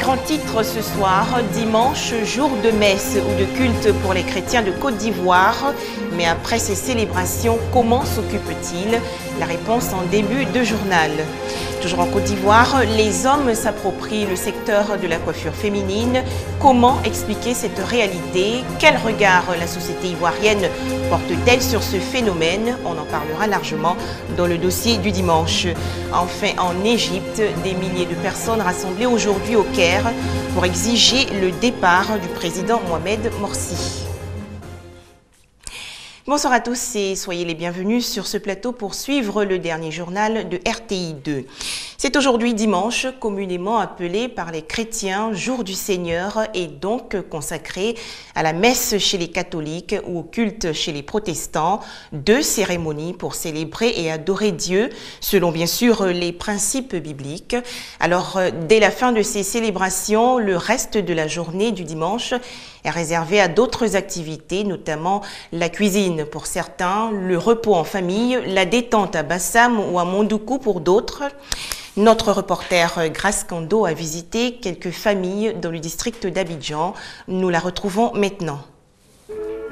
grands titres ce soir, dimanche, jour de messe ou de culte pour les chrétiens de Côte d'Ivoire. Mais après ces célébrations, comment s'occupe-t-il? La réponse en début de journal. Toujours en Côte d'Ivoire, les hommes s'approprient le secteur de la coiffure féminine. Comment expliquer cette réalité? Quel regard la société ivoirienne porte-t-elle sur ce phénomène? On en parlera largement dans le dossier du dimanche. Enfin, en Égypte, des milliers de personnes rassemblées aujourd'hui au Caire pour exiger le départ du président Mohamed Morsi. Bonsoir à tous et soyez les bienvenus sur ce plateau pour suivre le dernier journal de RTI 2. C'est aujourd'hui dimanche, communément appelé par les chrétiens jour du Seigneur et donc consacré à la messe chez les catholiques ou au culte chez les protestants, deux cérémonies pour célébrer et adorer Dieu selon bien sûr les principes bibliques. Alors dès la fin de ces célébrations, le reste de la journée du dimanche est réservé à d'autres activités, notamment la cuisine pour certains, le repos en famille, la détente à Bassam ou à Mondoukou pour d'autres. Notre reporter Grace Kando a visité quelques familles dans le district d'Abidjan. Nous la retrouvons maintenant.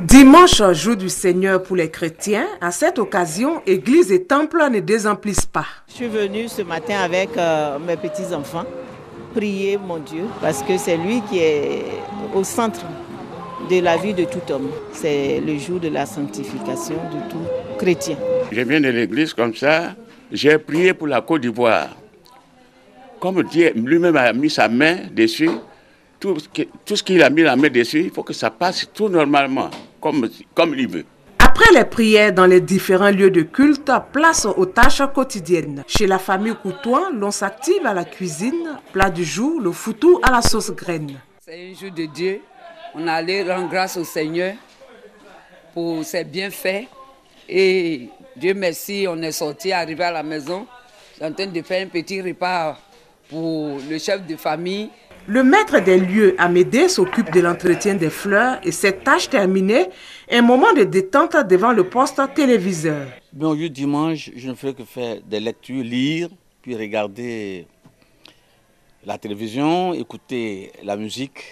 Dimanche, jour du Seigneur pour les chrétiens, à cette occasion, église et temple ne désemplissent pas. Je suis venue ce matin avec euh, mes petits-enfants prier mon Dieu parce que c'est lui qui est au centre de la vie de tout homme. C'est le jour de la sanctification de tout chrétien. Je viens de l'église comme ça, j'ai prié pour la Côte d'Ivoire. Comme Dieu lui-même a mis sa main dessus, tout, ce qu'il a mis la main dessus, il faut que ça passe tout normalement, comme, comme il veut. Après les prières dans les différents lieux de culte, place aux tâches quotidiennes. Chez la famille Coutouin, l'on s'active à la cuisine, plat du jour, le foutou à la sauce graine. C'est un jour de Dieu. On allait rendre grâce au Seigneur pour ses bienfaits. Et Dieu merci, on est sorti, arrivé à la maison. en train de faire un petit repas pour le chef de famille. Le maître des lieux, Amédée, s'occupe de l'entretien des fleurs et cette tâche terminée, un moment de détente devant le poste téléviseur. Bon, le dimanche, je ne fais que faire des lectures, lire, puis regarder la télévision, écouter la musique,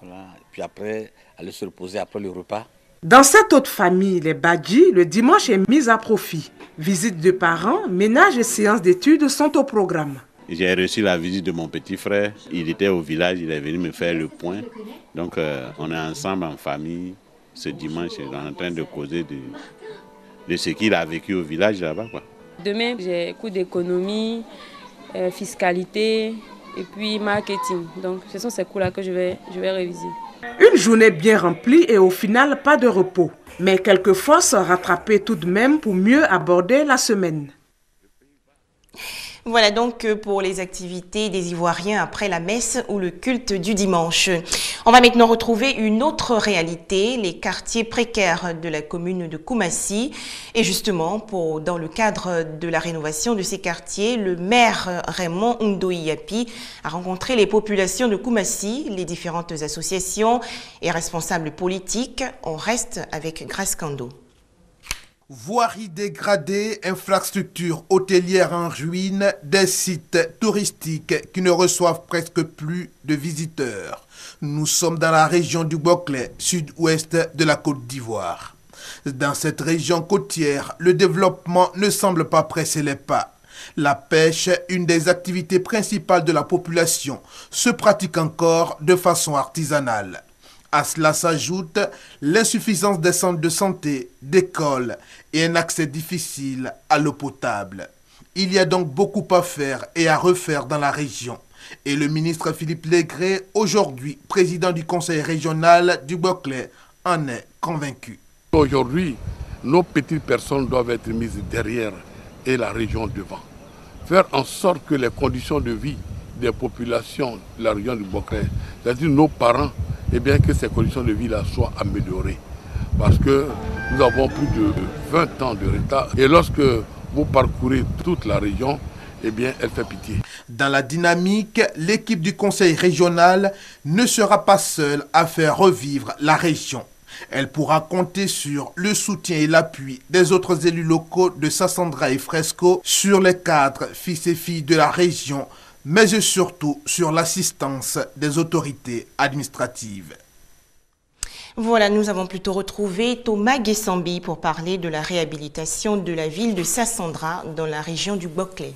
voilà, et puis après aller se reposer après le repas. Dans cette autre famille, les Badji, le dimanche est mis à profit. Visite de parents, ménage et séances d'études sont au programme. J'ai reçu la visite de mon petit frère. Il était au village, il est venu me faire le point. Donc euh, on est ensemble en famille ce dimanche, en train de causer de, de ce qu'il a vécu au village là-bas. Demain, j'ai cours d'économie, euh, fiscalité et puis marketing. Donc ce sont ces cours-là que je vais, je vais réviser. Une journée bien remplie et au final pas de repos. Mais quelquefois se rattraper tout de même pour mieux aborder la semaine. Voilà donc euh, pour les activités des Ivoiriens après la messe ou le culte du dimanche. On va maintenant retrouver une autre réalité, les quartiers précaires de la commune de Koumassi. Et justement, dans le cadre de la rénovation de ces quartiers, le maire Raymond Ndoyapi a rencontré les populations de Koumassi, les différentes associations et responsables politiques. On reste avec Grace Kando. Voirie dégradée, infrastructures hôtelières en ruine, des sites touristiques qui ne reçoivent presque plus de visiteurs. Nous sommes dans la région du Boclet, sud-ouest de la Côte d'Ivoire. Dans cette région côtière, le développement ne semble pas presser les pas. La pêche, une des activités principales de la population, se pratique encore de façon artisanale. À cela s'ajoute l'insuffisance des centres de santé, d'écoles et un accès difficile à l'eau potable. Il y a donc beaucoup à faire et à refaire dans la région. Et le ministre Philippe Légré, aujourd'hui président du conseil régional du Boclet, en est convaincu. Aujourd'hui, nos petites personnes doivent être mises derrière et la région devant. Faire en sorte que les conditions de vie des populations de la région du Boclet, c'est-à-dire nos parents, et bien que ces conditions de vie-là soient améliorées. Parce que nous avons plus de 20 ans de retard. Et lorsque vous parcourez toute la région, eh bien, elle fait pitié. Dans la dynamique, l'équipe du conseil régional ne sera pas seule à faire revivre la région. Elle pourra compter sur le soutien et l'appui des autres élus locaux de Sassandra et Fresco sur les cadres, fils et filles de la région mais surtout sur l'assistance des autorités administratives. Voilà, nous avons plutôt retrouvé Thomas Guessambi pour parler de la réhabilitation de la ville de Sassandra dans la région du Boclé.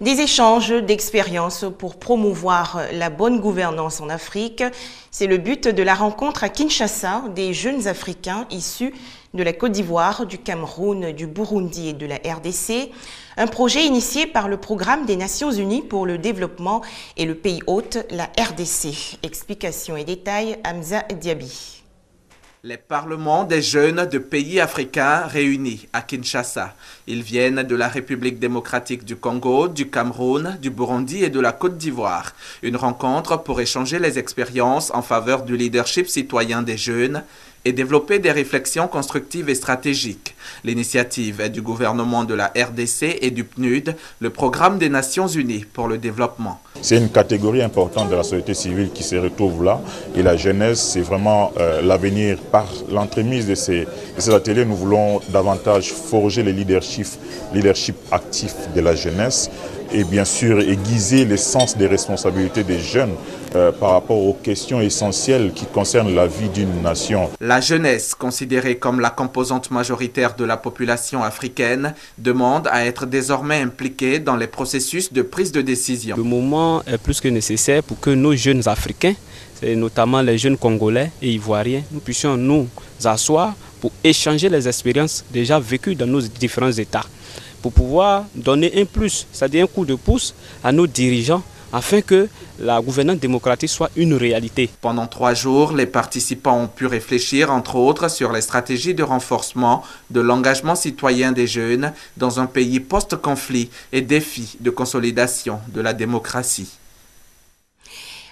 Des échanges d'expériences pour promouvoir la bonne gouvernance en Afrique, c'est le but de la rencontre à Kinshasa des jeunes Africains issus de la Côte d'Ivoire, du Cameroun, du Burundi et de la RDC, un projet initié par le Programme des Nations Unies pour le développement et le pays hôte, la RDC. Explications et détails, Hamza Diaby. Les parlements des jeunes de pays africains réunis à Kinshasa. Ils viennent de la République démocratique du Congo, du Cameroun, du Burundi et de la Côte d'Ivoire. Une rencontre pour échanger les expériences en faveur du leadership citoyen des jeunes et développer des réflexions constructives et stratégiques. L'initiative est du gouvernement de la RDC et du PNUD, le Programme des Nations Unies pour le développement. C'est une catégorie importante de la société civile qui se retrouve là et la jeunesse, c'est vraiment euh, l'avenir. Par l'entremise de ces, de ateliers, nous voulons davantage forger le leadership, leadership actif de la jeunesse et bien sûr aiguiser le sens des responsabilités des jeunes euh, par rapport aux questions essentielles qui concernent la vie d'une nation. La jeunesse, considérée comme la composante majoritaire de la population africaine, demande à être désormais impliquée dans les processus de prise de décision. Le moment est plus que nécessaire pour que nos jeunes Africains, notamment les jeunes Congolais et Ivoiriens, nous puissions nous asseoir pour échanger les expériences déjà vécues dans nos différents États pour pouvoir donner un plus, c'est-à-dire un coup de pouce à nos dirigeants afin que la gouvernance démocratique soit une réalité. Pendant trois jours, les participants ont pu réfléchir, entre autres, sur les stratégies de renforcement de l'engagement citoyen des jeunes dans un pays post-conflit et défis de consolidation de la démocratie.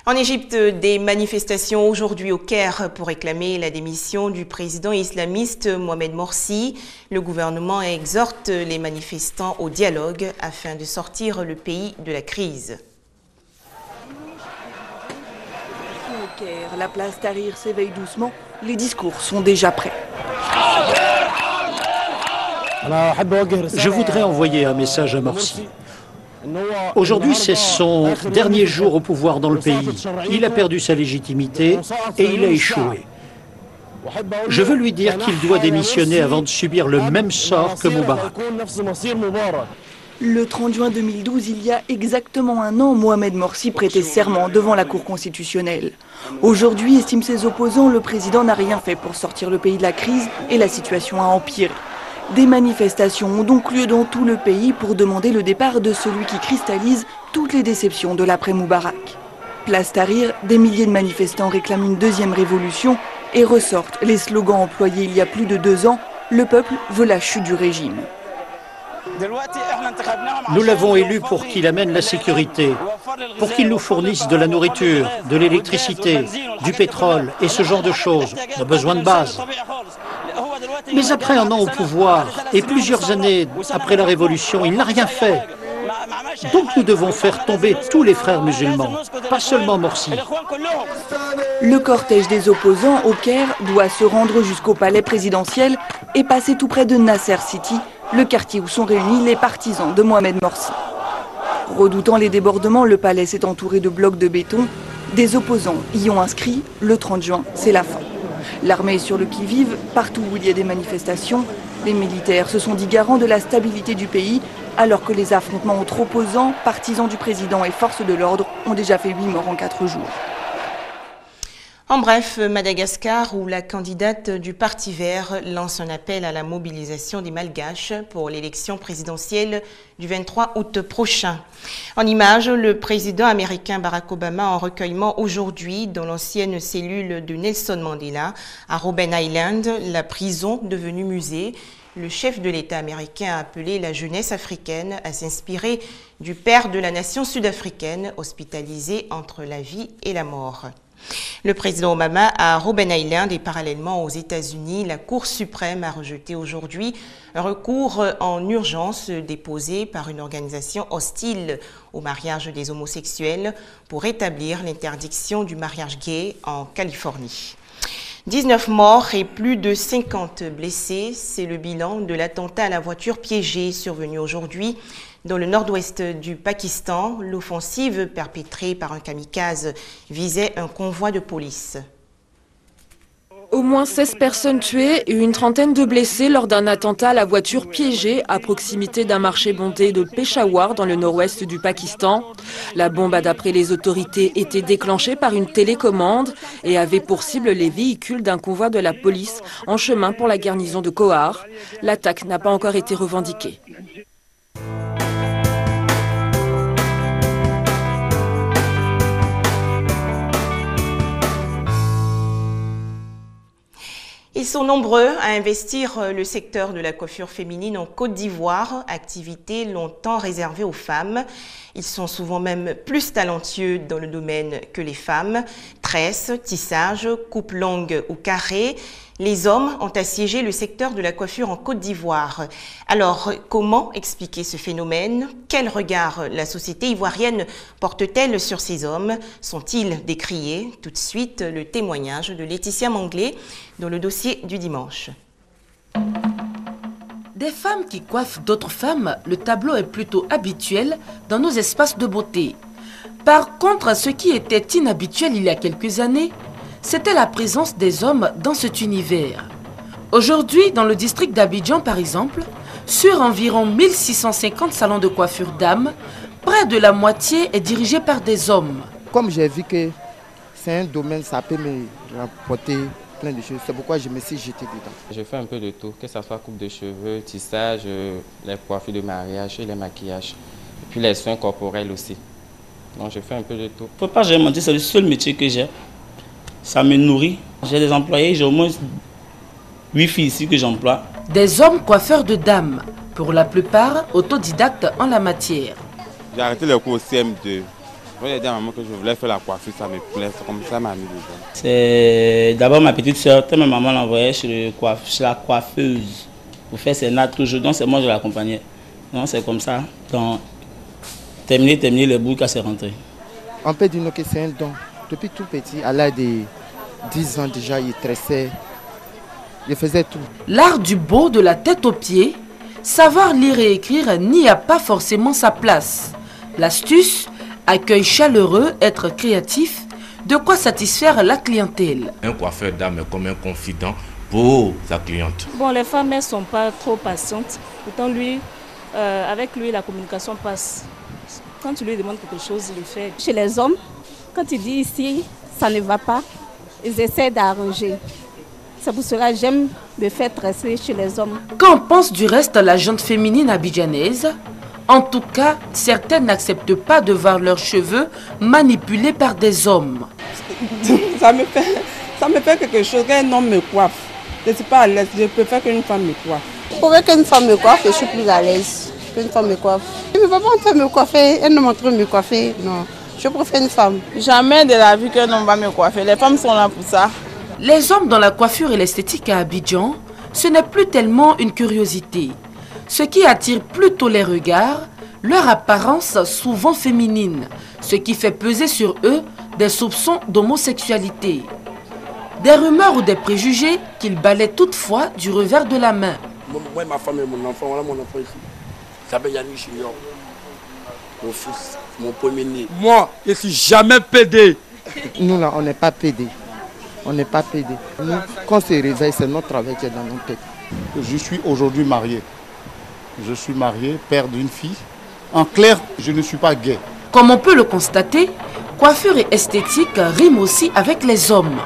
En Égypte, des manifestations aujourd'hui au Caire pour réclamer la démission du président islamiste Mohamed Morsi. Le gouvernement exhorte les manifestants au dialogue afin de sortir le pays de la crise. La place Tahrir s'éveille doucement. Les discours sont déjà prêts. Je voudrais envoyer un message à Morsi. Aujourd'hui, c'est son dernier jour au pouvoir dans le pays. Il a perdu sa légitimité et il a échoué. Je veux lui dire qu'il doit démissionner avant de subir le même sort que Moubarak. Le 30 juin 2012, il y a exactement un an, Mohamed Morsi prêtait serment devant la Cour constitutionnelle. Aujourd'hui, estime ses opposants, le président n'a rien fait pour sortir le pays de la crise et la situation a empiré. Des manifestations ont donc lieu dans tout le pays pour demander le départ de celui qui cristallise toutes les déceptions de l'après-Moubarak. Place Tahrir, des milliers de manifestants réclament une deuxième révolution et ressortent les slogans employés il y a plus de deux ans Le peuple veut la chute du régime. Nous l'avons élu pour qu'il amène la sécurité, pour qu'il nous fournisse de la nourriture, de l'électricité, du pétrole et ce genre de choses, nos besoins de base. Mais après un an au pouvoir et plusieurs années après la révolution, il n'a rien fait. Donc nous devons faire tomber tous les frères musulmans, pas seulement Morsi. Le cortège des opposants au Caire doit se rendre jusqu'au palais présidentiel et passer tout près de Nasser City, le quartier où sont réunis les partisans de Mohamed Morsi. Redoutant les débordements, le palais s'est entouré de blocs de béton. Des opposants y ont inscrit le 30 juin, c'est la fin. L'armée est sur le qui-vive, partout où il y a des manifestations. Les militaires se sont dit garants de la stabilité du pays, alors que les affrontements entre opposants, partisans du président et forces de l'ordre ont déjà fait huit morts en quatre jours. En bref, Madagascar, où la candidate du Parti vert lance un appel à la mobilisation des Malgaches pour l'élection présidentielle du 23 août prochain. En image, le président américain Barack Obama en recueillement aujourd'hui dans l'ancienne cellule de Nelson Mandela à Robben Island, la prison devenue musée. Le chef de l'État américain a appelé la jeunesse africaine à s'inspirer du père de la nation sud-africaine hospitalisé entre la vie et la mort. Le président Obama à Robben Island et parallèlement aux États-Unis, la Cour suprême a rejeté aujourd'hui un recours en urgence déposé par une organisation hostile au mariage des homosexuels pour établir l'interdiction du mariage gay en Californie. 19 morts et plus de 50 blessés, c'est le bilan de l'attentat à la voiture piégée survenu aujourd'hui Dans le nord-ouest du Pakistan, l'offensive perpétrée par un kamikaze visait un convoi de police. Au moins 16 personnes tuées et une trentaine de blessés lors d'un attentat à la voiture piégée à proximité d'un marché bondé de Peshawar dans le nord-ouest du Pakistan. La bombe a d'après les autorités été déclenchée par une télécommande et avait pour cible les véhicules d'un convoi de la police en chemin pour la garnison de Kohar. L'attaque n'a pas encore été revendiquée. Ils sont nombreux à investir euh, le secteur de la coiffure féminine en Côte d'Ivoire, activité longtemps réservée aux femmes. Ils sont souvent même plus talentueux dans le domaine que les femmes. Tissage, coupe longue ou carrée, les hommes ont assiégé le secteur de la coiffure en Côte d'Ivoire. Alors, comment expliquer ce phénomène? Quel regard la société ivoirienne porte-t-elle sur ces hommes? Sont-ils décriés? Tout de suite, le témoignage de Laetitia Manglé dans le dossier du dimanche. Des femmes qui coiffent d'autres femmes, le tableau est plutôt habituel dans nos espaces de beauté. Par contre, ce qui était inhabituel il y a quelques années, c'était la présence des hommes dans cet univers. Aujourd'hui, dans le district d'Abidjan par exemple, sur environ 1650 salons de coiffure dames, près de la moitié est dirigé par des hommes. Comme j'ai vu que c'est un domaine, ça peut me rapporter plein de choses. C'est pourquoi je me suis jeté dedans. Je fais un peu de tout, que ce soit coupe de cheveux, tissage, euh, les coiffures de mariage et les maquillages. Et puis les soins corporels aussi. Donc je fais un peu de tout. Faut pas jamais dire, c'est le seul métier que j'ai ça me nourrit. J'ai des employés, j'ai au moins 8 filles ici que j'emploie. Des hommes coiffeurs de dames, pour la plupart autodidactes en la matière. J'ai arrêté le cours au CM2. J'ai dit à maman que je voulais faire la coiffure, ça me plaît, c'est comme ça m'a mis dedans. C'est d'abord ma petite soeur, ma maman l'envoyait chez, chez, la coiffeuse pour faire ses nattes toujours, donc c'est moi je l'accompagnais. Donc c'est comme ça, donc terminer, terminer le bout qu'à s'est rentré. On peut dire que c'est un don. Depuis tout petit, à l'âge de 10 ans déjà, il tressait. Il faisait tout. L'art du beau de la tête aux pieds, savoir lire et écrire n'y a pas forcément sa place. L'astuce, accueil chaleureux, être créatif, de quoi satisfaire la clientèle. Un coiffeur d'âme est comme un confident pour sa cliente. Bon, les femmes ne sont pas trop patientes. Pourtant, lui, euh, avec lui, la communication passe. Quand tu lui demandes quelque chose, il le fait. Chez les hommes, quand il dit ici, ça ne va pas, ils essaient d'arranger. C'est pour cela que j'aime me faire tresser chez les hommes. Qu'en pense du reste la gente féminine abidjanaise? En tout cas, certaines n'acceptent pas de voir leurs cheveux manipulés par des hommes. ça, me fait, ça me fait quelque chose qu'un homme me coiffe. Je ne suis pas à l'aise, je préfère qu'une femme me coiffe. Pour qu'une femme me coiffe, je suis plus à l'aise qu'une femme me coiffe. Je ne veux pas me coiffer, elle ne m'entre me coiffer, non. Je préfère une femme. Jamais de la vie qu'un homme va me coiffer. Les femmes sont là pour ça. Les hommes dans la coiffure et l'esthétique à Abidjan, ce n'est plus tellement une curiosité. Ce qui attire plutôt les regards, leur apparence souvent féminine, ce qui fait peser sur eux des soupçons d'homosexualité. Des rumeurs ou des préjugés qu'ils balaient toutefois du revers de la main. Moi, ma femme et mon enfant, voilà mon enfant ici. S'appelle Yannick Junior. Mon fils mon premier né. Moi, je suis jamais pédé. Nous là, on n'est pas pédé. On n'est pas pédé. Nous, quand on se réveille, c'est notre travail qui est dans nos têtes. Je suis aujourd'hui marié. Je suis marié, père d'une fille. En clair, je ne suis pas gay. Comme on peut le constater, coiffure et esthétique riment aussi avec les hommes.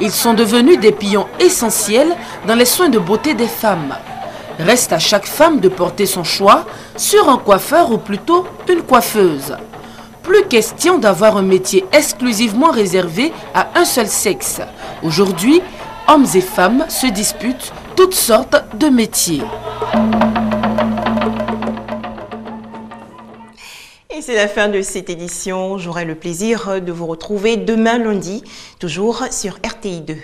Ils sont devenus des pions essentiels dans les soins de beauté des femmes. Reste à chaque femme de porter son choix sur un coiffeur ou plutôt une coiffeuse. Plus question d'avoir un métier exclusivement réservé à un seul sexe. Aujourd'hui, hommes et femmes se disputent toutes sortes de métiers. Et c'est la fin de cette édition. J'aurai le plaisir de vous retrouver demain lundi, toujours sur RTI 2.